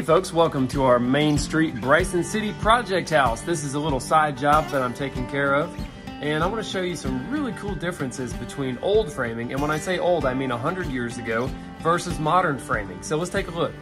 Hey folks, welcome to our Main Street Bryson City Project House. This is a little side job that I'm taking care of. And I want to show you some really cool differences between old framing, and when I say old, I mean 100 years ago, versus modern framing. So let's take a look.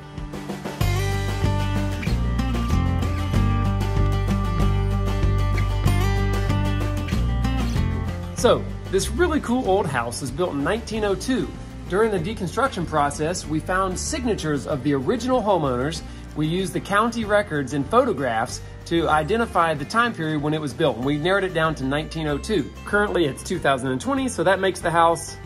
So, this really cool old house was built in 1902 during the deconstruction process, we found signatures of the original homeowners. We used the county records and photographs to identify the time period when it was built. And we narrowed it down to 1902. Currently it's 2020, so that makes the house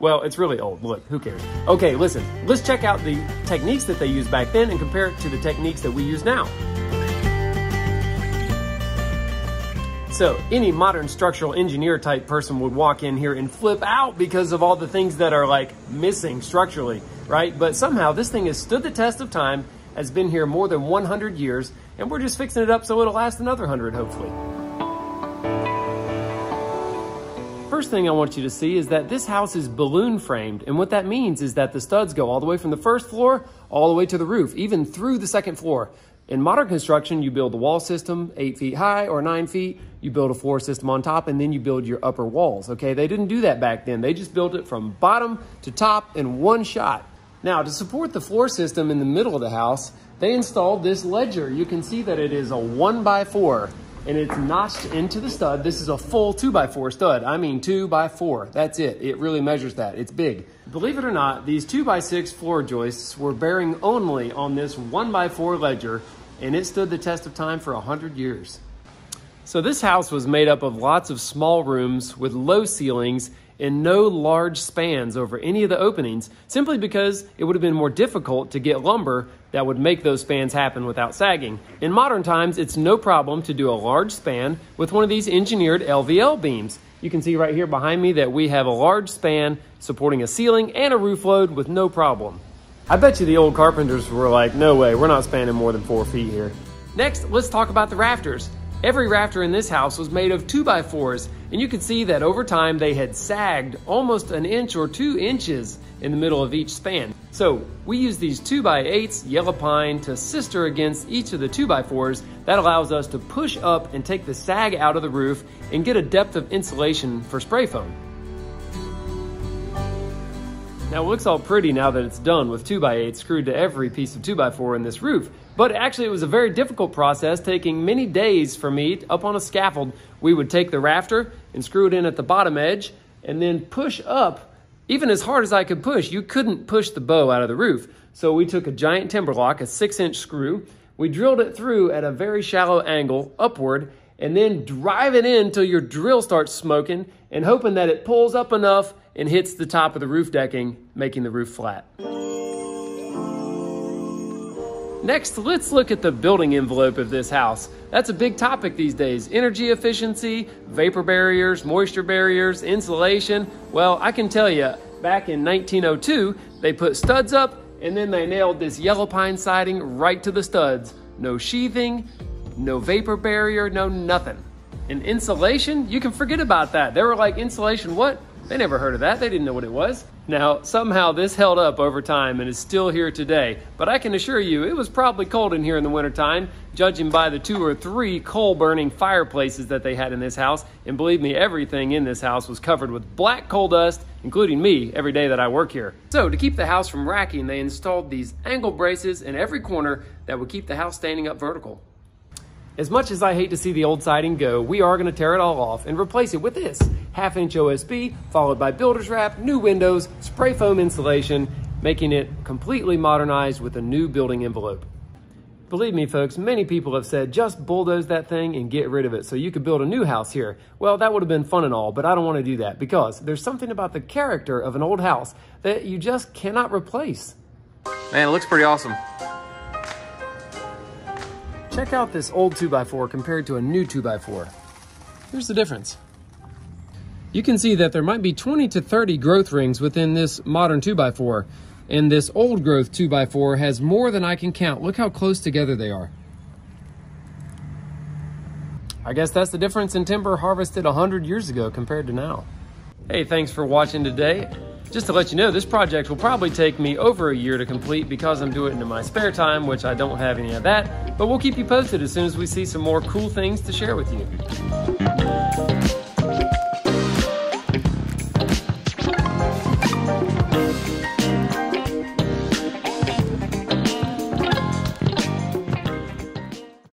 well, it's really old. Look, who cares? Okay, listen, let's check out the techniques that they used back then and compare it to the techniques that we use now. So any modern structural engineer type person would walk in here and flip out because of all the things that are like missing structurally, right? But somehow this thing has stood the test of time, has been here more than 100 years, and we're just fixing it up so it'll last another 100 hopefully. First thing I want you to see is that this house is balloon framed, and what that means is that the studs go all the way from the first floor all the way to the roof, even through the second floor. In modern construction, you build the wall system eight feet high or nine feet, you build a floor system on top, and then you build your upper walls, okay? They didn't do that back then. They just built it from bottom to top in one shot. Now, to support the floor system in the middle of the house, they installed this ledger. You can see that it is a one by four and it's notched into the stud. This is a full two by four stud. I mean two by four. That's it. It really measures that. It's big. Believe it or not, these two by six floor joists were bearing only on this one by four ledger and it stood the test of time for 100 years. So this house was made up of lots of small rooms with low ceilings and no large spans over any of the openings, simply because it would have been more difficult to get lumber that would make those spans happen without sagging. In modern times, it's no problem to do a large span with one of these engineered LVL beams. You can see right here behind me that we have a large span supporting a ceiling and a roof load with no problem. I bet you the old carpenters were like, no way, we're not spanning more than four feet here. Next, let's talk about the rafters. Every rafter in this house was made of 2x4s, and you can see that over time they had sagged almost an inch or two inches in the middle of each span. So we use these 2x8s, yellow pine, to sister against each of the 2x4s. That allows us to push up and take the sag out of the roof and get a depth of insulation for spray foam. Now it looks all pretty now that it's done with 2x8 screwed to every piece of 2x4 in this roof, but actually it was a very difficult process taking many days for me up on a scaffold. We would take the rafter and screw it in at the bottom edge and then push up even as hard as I could push. You couldn't push the bow out of the roof. So we took a giant TimberLOK, a six inch screw, we drilled it through at a very shallow angle upward and then drive it in till your drill starts smoking and hoping that it pulls up enough and hits the top of the roof decking, making the roof flat. Next, let's look at the building envelope of this house. That's a big topic these days. Energy efficiency, vapor barriers, moisture barriers, insulation. Well, I can tell you, back in 1902, they put studs up and then they nailed this yellow pine siding right to the studs. No sheathing, no vapor barrier, no nothing. And insulation, you can forget about that. They were like, insulation what? They never heard of that. They didn't know what it was. Now, somehow this held up over time and is still here today. But I can assure you, it was probably cold in here in the wintertime, judging by the two or three coal burning fireplaces that they had in this house. And believe me, everything in this house was covered with black coal dust, including me, every day that I work here. So, to keep the house from racking, they installed these angle braces in every corner that would keep the house standing up vertical. As much as I hate to see the old siding go, we are going to tear it all off and replace it with this half inch OSB, followed by builder's wrap, new windows, spray foam insulation, making it completely modernized with a new building envelope. Believe me, folks, many people have said just bulldoze that thing and get rid of it so you could build a new house here. Well, that would have been fun and all, but I don't want to do that because there's something about the character of an old house that you just cannot replace. Man, it looks pretty awesome. Check out this old 2x4 compared to a new 2x4. Here's the difference. You can see that there might be 20 to 30 growth rings within this modern 2x4, and this old growth 2x4 has more than I can count. Look how close together they are. I guess that's the difference in timber harvested 100 years ago compared to now. Hey, thanks for watching today. Just to let you know, this project will probably take me over a year to complete because I'm doing it in my spare time, which I don't have any of that, but we'll keep you posted as soon as we see some more cool things to share with you.